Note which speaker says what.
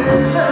Speaker 1: Yeah.